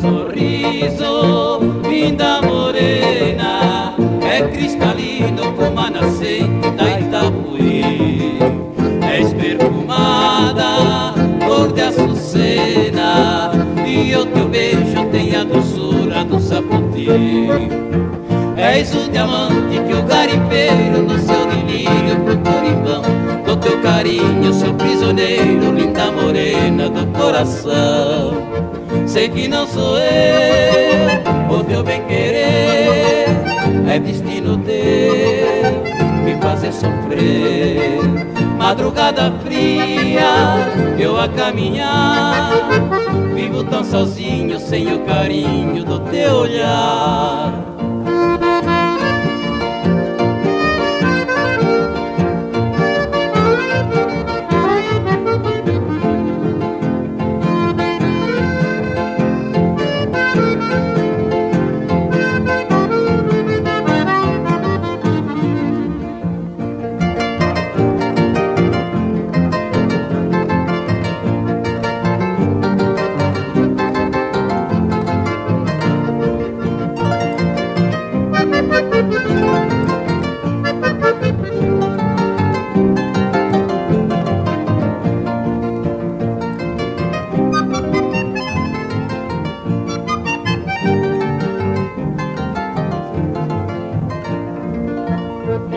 sorriso És o diamante que o garimpeiro no seu delírio procura em vão Do teu carinho, seu prisioneiro, linda morena do coração. Sei que não sou eu, o teu bem querer É destino teu, me fazer sofrer. Madrugada fria, eu a caminhar Vivo tão sozinho, sem o carinho do teu olhar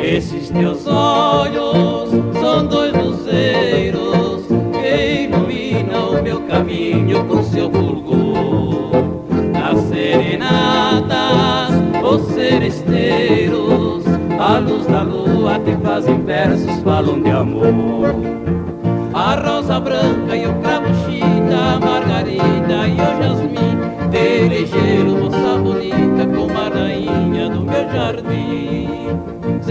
Esses teus olhos são dois luzeiros que iluminam meu caminho com seu fulgor. Nas serenatas ou seresteiros, a luz da lua te fazem versos, falam de amor. A rosa branca